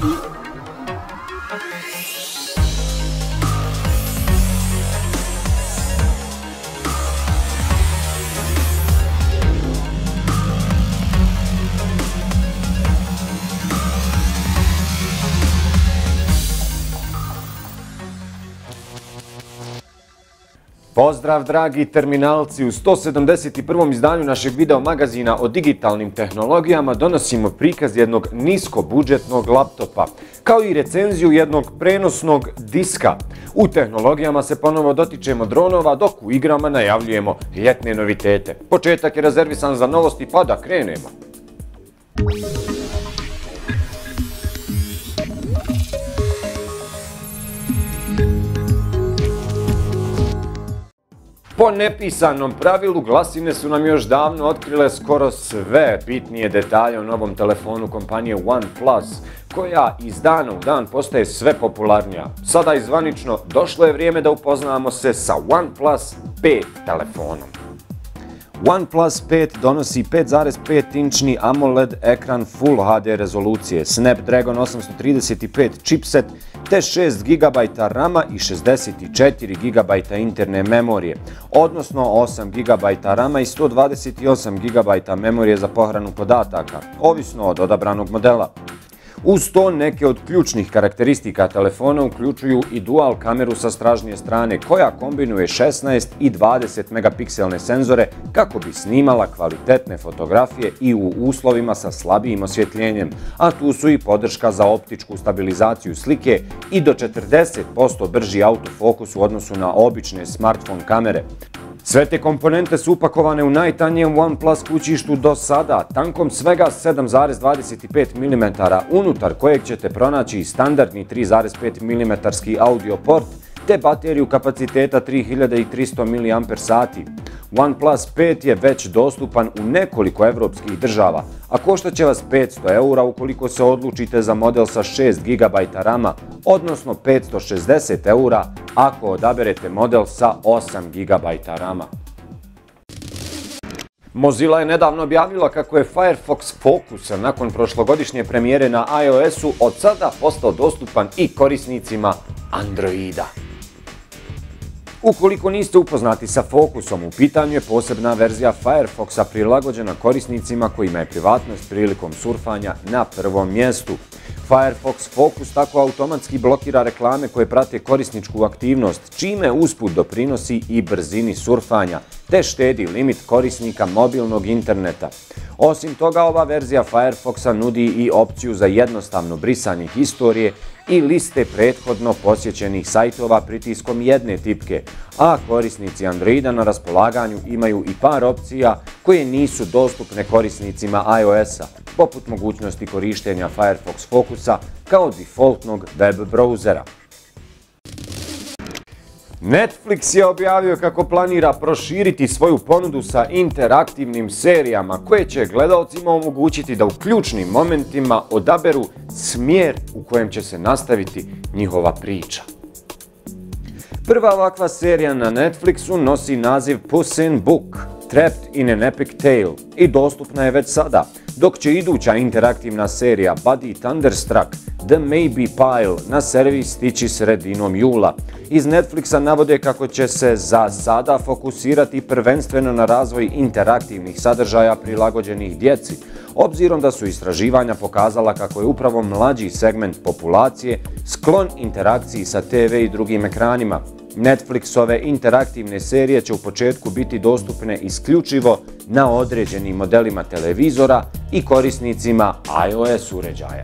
Thank you. Pozdrav dragi terminalci, u 171. izdanju našeg video magazina o digitalnim tehnologijama donosimo prikaz jednog niskobudžetnog laptopa, kao i recenziju jednog prenosnog diska. U tehnologijama se ponovo dotičemo dronova, dok u igrama najavljujemo ljetne novitete. Početak je rezervisan za novosti, pa da krenemo. Po nepisanom pravilu glasine su nam još davno otkrile skoro sve bitnije detalje o novom telefonu kompanije OnePlus, koja iz dana u dan postaje sve popularnija. Sada izvanično došlo je vrijeme da upoznamo se sa OnePlus 5 telefonom. OnePlus 5 donosi 5.5 inčni AMOLED ekran Full HD rezolucije, Snapdragon 835 chipset te 6 GB RAM i 64 GB interne memorije, odnosno 8 GB RAM i 128 GB memorije za pohranu podataka, ovisno od odabranog modela. Uz to neke od ključnih karakteristika telefona uključuju i dual kameru sa stražnje strane koja kombinuje 16 i 20 megapikselne senzore kako bi snimala kvalitetne fotografije i u uslovima sa slabijim osvjetljenjem, a tu su i podrška za optičku stabilizaciju slike i do 40% brži autofokus u odnosu na obične smartphone kamere. Sve te komponente su upakovane u najtanjijem OnePlus kućištu do sada, tankom svega 7,25 mm, unutar kojeg ćete pronaći standardni 3,5 mm audio port te bateriju kapaciteta 3300 mAh. OnePlus 5 je već dostupan u nekoliko evropskih država, a košta će vas 500 eura ukoliko se odlučite za model sa 6 GB RAM-a, odnosno 560 eura ako odaberete model sa 8 GB RAM-a. Mozilla je nedavno objavila kako je Firefox Focus nakon prošlogodišnje premijere na iOS-u od sada postao dostupan i korisnicima Androida. Ukoliko niste upoznati sa Focusom, u pitanju je posebna verzija Firefoxa prilagođena korisnicima kojima je privatnost prilikom surfanja na prvom mjestu. Firefox Focus tako automatski blokira reklame koje prate korisničku aktivnost, čime usput doprinosi i brzini surfanja, te štedi limit korisnika mobilnog interneta. Osim toga, ova verzija Firefoxa nudi i opciju za jednostavno brisanje historije i liste prethodno posjećenih sajtova pritiskom jedne tipke, a korisnici Androida na raspolaganju imaju i par opcija koje nisu dostupne korisnicima iOS-a, poput mogućnosti korištenja Firefox Focusa kao defaultnog web browsera. Netflix je objavio kako planira proširiti svoju ponudu sa interaktivnim serijama koje će gledalcima omogućiti da u ključnim momentima odaberu smjer u kojem će se nastaviti njihova priča. Prva ovakva serija na Netflixu nosi naziv Puss in Book, Trapped in an Epic Tale i dostupna je već sada, dok će iduća interaktivna serija Buddy Thunderstruck The Maybe Pile na servis stići sredinom jula. Iz Netflixa navode kako će se za sada fokusirati prvenstveno na razvoj interaktivnih sadržaja prilagođenih djeci, obzirom da su istraživanja pokazala kako je upravo mlađi segment populacije sklon interakciji sa TV i drugim ekranima. Netflixove interaktivne serije će u početku biti dostupne isključivo na određenim modelima televizora i korisnicima iOS uređaja.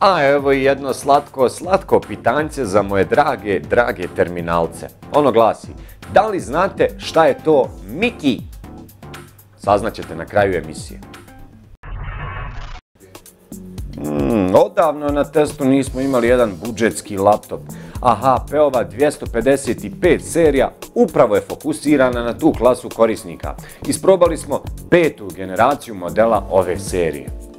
A evo i jedno slatko, slatko pitanje za moje drage, drage terminalce. Ono glasi, da li znate šta je to Miki? Saznaćete na kraju emisije. Odavno na testu nismo imali jedan budžetski laptop, a HP-ova 255 serija upravo je fokusirana na tu klasu korisnika. Isprobali smo petu generaciju modela ove serije.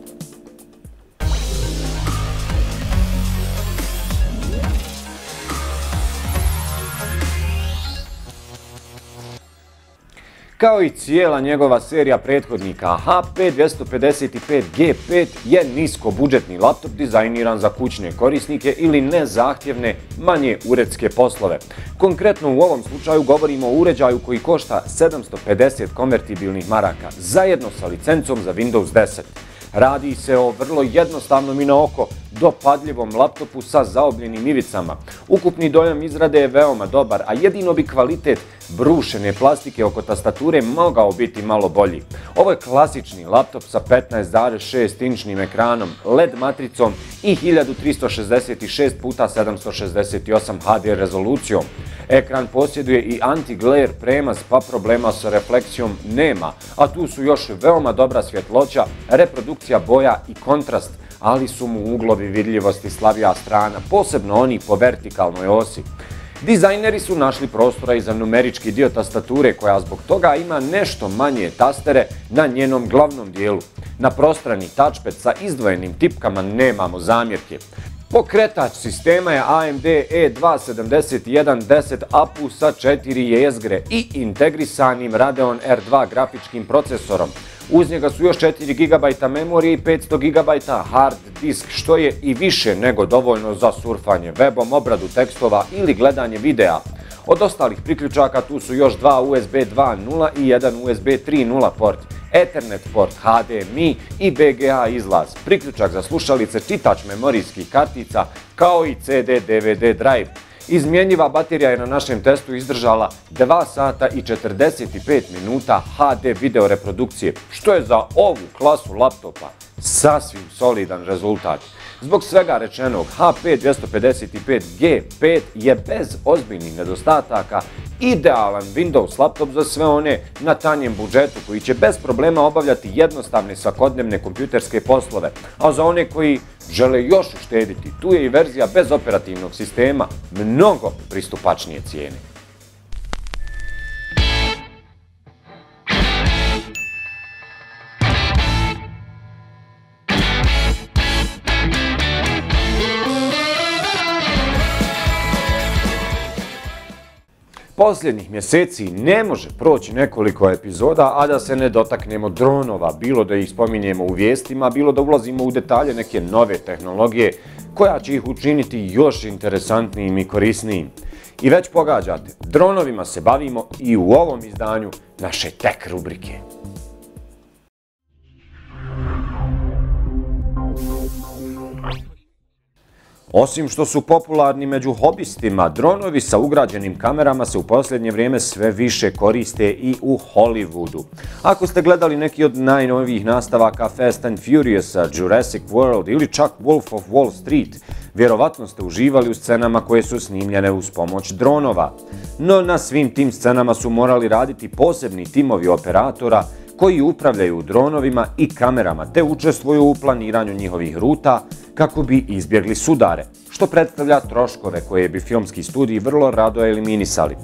Kao i cijela njegova serija prethodnika, HP 255 G5 je nisko budžetni laptop dizajniran za kućne korisnike ili nezahtjevne manje uredske poslove. Konkretno u ovom slučaju govorimo o uređaju koji košta 750 konvertibilnih maraka zajedno sa licencom za Windows 10. Radi se o vrlo jednostavnom i na oko dopadljivom laptopu sa zaobljenim ivicama. Ukupni dojam izrade je veoma dobar, a jedino bi kvalitet brušene plastike oko tastature mogao biti malo bolji. Ovo je klasični laptop sa 15,6 inčnim ekranom, LED matricom i 1366 x 768 HD rezolucijom. Ekran posjeduje i anti-glare premaz pa problema sa refleksijom nema, a tu su još veoma dobra svjetloća, reprodukcija boja i kontrast, ali su mu uglovi vidljivosti slavija strana, posebno oni po vertikalnoj osi. Dizajneri su našli prostora i za numerički dio tastature koja zbog toga ima nešto manje tastere na njenom glavnom dijelu. Na prostrani touchpad sa izdvojenim tipkama nemamo zamjerke. Pokretač sistema je AMD E27110 APU sa 4 jezgre i integrisanim Radeon R2 grafičkim procesorom. Uz njega su još 4 GB memorije i 500 GB hard disk, što je i više nego dovoljno za surfanje webom, obradu tekstova ili gledanje videa. Od ostalih priključaka tu su još dva USB 2.0 i jedan USB 3.0 port, Ethernet port, HDMI i BGA izlaz, priključak za slušalice, čitač memorijskih kartica kao i CD-DVD drive. Izmjenjiva baterija je na našem testu izdržala 2 sata i 45 minuta HD video reprodukcije, što je za ovu klasu laptopa sasvim solidan rezultat. Zbog svega rečenog, HP 255 G5 je bez ozbiljnih nedostataka idealan Windows laptop za sve one na tanjem budžetu koji će bez problema obavljati jednostavne svakodnevne kompjuterske poslove, a za one koji žele još uštediti, tu je i verzija bez operativnog sistema, mnogo pristupačnije cijene. Posljednjih mjeseci ne može proći nekoliko epizoda, a da se ne dotaknemo dronova, bilo da ih spominjemo u vijestima, bilo da ulazimo u detalje neke nove tehnologije koja će ih učiniti još interesantnijim i korisnijim. I već pogađate, dronovima se bavimo i u ovom izdanju naše tek rubrike. Osim što su popularni među hobistima, dronovi sa ugrađenim kamerama se u posljednje vrijeme sve više koriste i u Hollywoodu. Ako ste gledali neki od najnovijih nastavaka Fast and Furiousa, Jurassic World ili čak Wolf of Wall Street, vjerovatno ste uživali u scenama koje su snimljene uz pomoć dronova. No na svim tim scenama su morali raditi posebni timovi operatora koji upravljaju dronovima i kamerama te učestvuju u planiranju njihovih ruta kako bi izbjegli sudare, što predstavlja troškove koje bi filmski studiji vrlo rado eliminisali.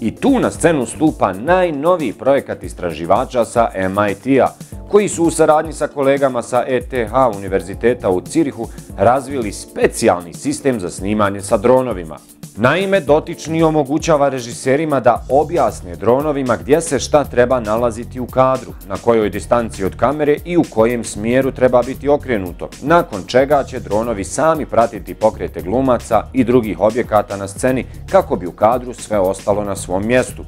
I tu na scenu stupa najnoviji projekat istraživača sa MIT-a, koji su u saradnji sa kolegama sa ETH univerziteta u Cirihu razvili specijalni sistem za snimanje sa dronovima. Naime, dotični omogućava režiserima da objasne dronovima gdje se šta treba nalaziti u kadru, na kojoj distanci od kamere i u kojem smjeru treba biti okrenuto, nakon čega će dronovi sami pratiti pokrete glumaca i drugih objekata na sceni kako bi u kadru sve ostalo na svom mjestu.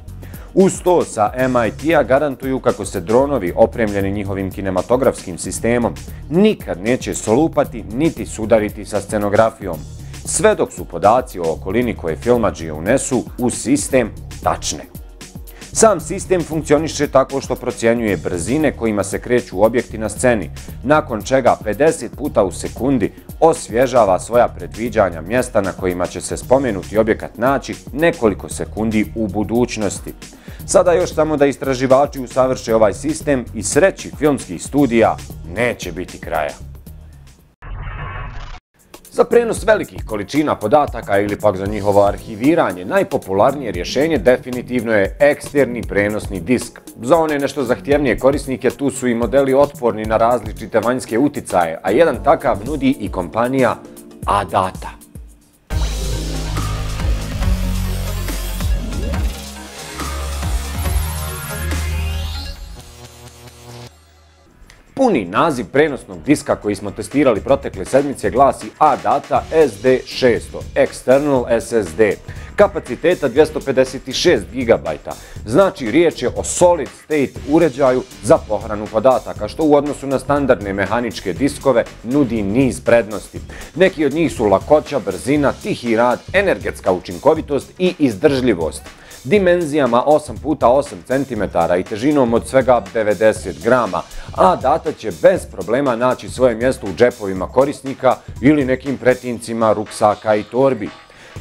Uz to sa MIT-a garantuju kako se dronovi opremljeni njihovim kinematografskim sistemom nikad neće solupati niti sudariti sa scenografijom sve dok su podaci o okolini koje filmađije unesu u sistem tačne. Sam sistem funkcioniše tako što procjenjuje brzine kojima se kreću objekti na sceni, nakon čega 50 puta u sekundi osvježava svoja predviđanja mjesta na kojima će se spomenuti objekat naći nekoliko sekundi u budućnosti. Sada još samo da istraživači usavrše ovaj sistem i sreći filmskih studija neće biti kraja. Za prenos velikih količina podataka ili pak za njihovo arhiviranje, najpopularnije rješenje definitivno je eksterni prenosni disk. Za one nešto zahtjevnije korisnike tu su i modeli otporni na različite vanjske uticaje, a jedan takav nudi i kompanija Adata. Puni naziv prenosnog diska koji smo testirali protekle sedmice glasi A-Data SD600 External SSD kapaciteta 256 GB. Znači riječ je o solid state uređaju za pohranu podataka, što u odnosu na standardne mehaničke diskove nudi niz prednosti. Neki od njih su lakoća, brzina, tihi rad, energetska učinkovitost i izdržljivost dimenzijama 8 x 8 cm i težinom od svega 90 grama, a data će bez problema naći svoje mjesto u džepovima korisnika ili nekim pretincima ruksaka i torbi.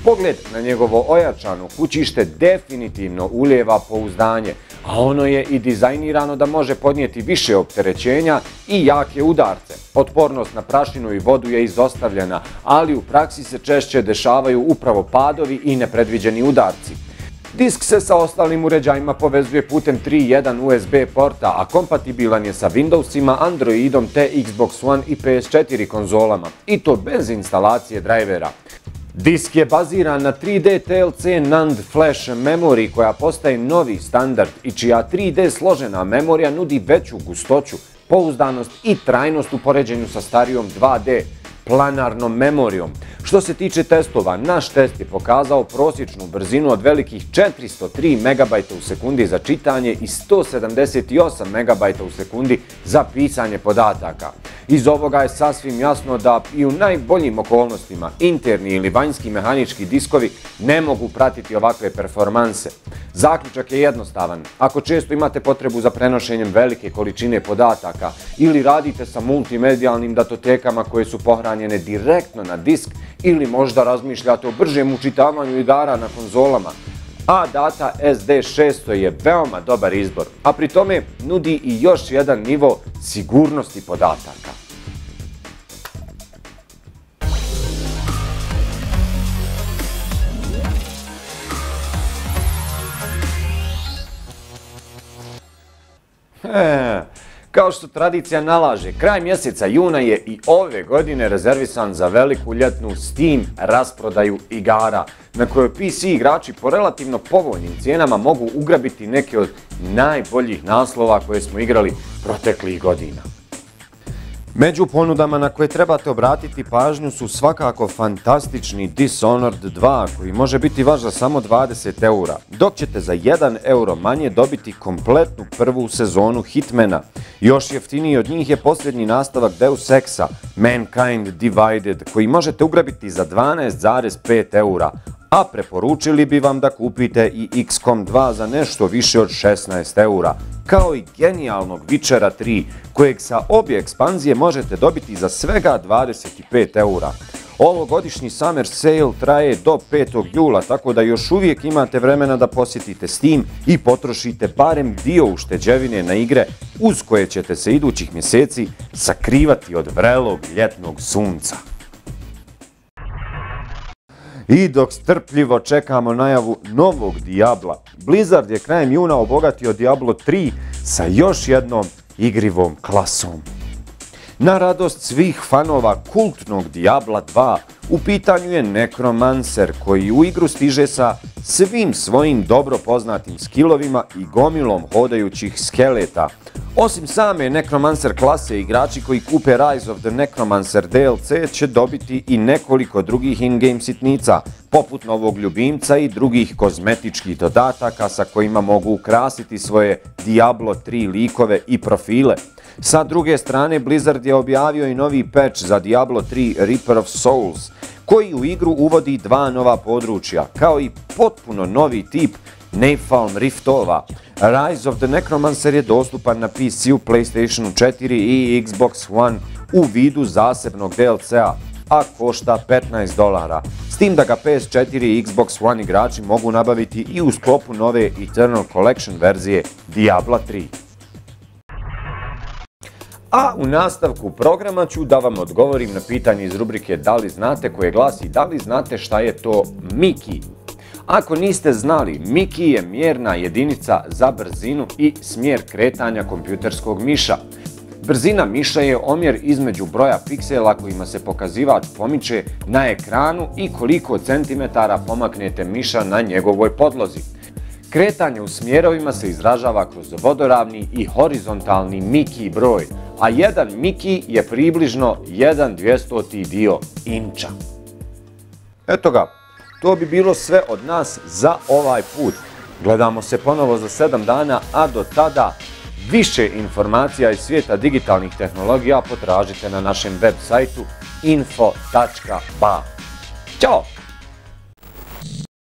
Pogled na njegovo ojačano kućište definitivno ulijeva pouzdanje, a ono je i dizajnirano da može podnijeti više opterećenja i jake udarce. Otpornost na prašinu i vodu je izostavljena, ali u praksi se češće dešavaju upravo padovi i nepredviđeni udarci. Disk se sa ostalim uređajima povezuje putem 3.1 USB porta, a kompatibilan je sa Windowsima, Androidom te Xbox One i PS4 konzolama, i to bez instalacije drajvera. Disk je baziran na 3D TLC NAND flash memory koja postaje novi standard i čija 3D složena memorija nudi veću gustoću, pouzdanost i trajnost u poređenju sa starijom 2D planarnom memorijom. Što se tiče testova, naš test je pokazao prosječnu brzinu od velikih 403 MB u sekundi za čitanje i 178 MB u sekundi za pisanje podataka. Iz ovoga je sasvim jasno da i u najboljim okolnostima interni ili vanjski mehanički diskovi ne mogu pratiti ovakve performanse. Zaključak je jednostavan. Ako često imate potrebu za prenošenjem velike količine podataka ili radite sa multimedijalnim datotekama koje su pohranjene direktno na disk ili možda razmišljate o bržem učitavanju igara na konzolama, a data SD600 je veoma dobar izbor, a pri tome nudi i još jedan nivo sigurnosti podataka. E, kao što tradicija nalaže, kraj mjeseca juna je i ove godine rezervisan za veliku ljetnu Steam rasprodaju igara, na kojoj PC igrači po relativno povoljnim cijenama mogu ugrabiti neke od najboljih naslova koje smo igrali proteklih godina. Među ponudama na koje trebate obratiti pažnju su svakako fantastični Dishonored 2 koji može biti vaš za samo 20 eura, dok ćete za 1 euro manje dobiti kompletnu prvu sezonu Hitmana. Još jeftiniji od njih je posljednji nastavak Deus Exa, Mankind Divided, koji možete ugrabiti za 12,5 eura, a preporučili bi vam da kupite i XCOM 2 za nešto više od 16 eura, kao i genijalnog Witchera 3, kojeg sa obje ekspanzije možete dobiti za svega 25 eura. Ovogodišnji Summer Sale traje do 5. jula, tako da još uvijek imate vremena da posjetite Steam i potrošite barem dio ušteđevine na igre uz koje ćete se idućih mjeseci sakrivati od vrelog ljetnog sunca. I dok strpljivo čekamo najavu novog Diabla, Blizzard je krajem juna obogatio Diablo 3 sa još jednom igrivom klasom. Na radost svih fanova kultnog Diabla 2, u pitanju je Necromancer koji u igru stiže sa svim svojim dobro poznatim skillovima i gomilom hodajućih skeleta. Osim same Necromancer klase, igrači koji kupe Rise of the Necromancer DLC će dobiti i nekoliko drugih in-game sitnica, poput novog ljubimca i drugih kozmetičkih dodataka sa kojima mogu ukrasiti svoje Diablo 3 likove i profile. Sa druge strane, Blizzard je objavio i novi patch za Diablo 3 Reaper of Souls, koji u igru uvodi dva nova područja, kao i potpuno novi tip Napalm Riftova. Rise of the Necromancer je dostupan na PC-u, PlayStationu 4 i Xbox One u vidu zasebnog DLC-a, a košta 15 dolara. S tim da ga PS4 i Xbox One igrači mogu nabaviti i u sklopu nove Eternal Collection verzije Diablo 3. A u nastavku programa ću da vam odgovorim na pitanje iz rubrike Da li znate koje glasi Da li znate šta je to Miki? Ako niste znali, Miki je mjerna jedinica za brzinu i smjer kretanja kompjuterskog miša. Brzina miša je omjer između broja piksela kojima se pokazivač pomiče na ekranu i koliko centimetara pomaknete miša na njegovoj podlozi. Kretanje u smjerovima se izražava kroz vodoravni i horizontalni miki broj, a jedan miki je približno 1 200 dio inča. Eto ga, to bi bilo sve od nas za ovaj put. Gledamo se ponovo za 7 dana, a do tada više informacija iz svijeta digitalnih tehnologija potražite na našem web sajtu info.ba. Ćao!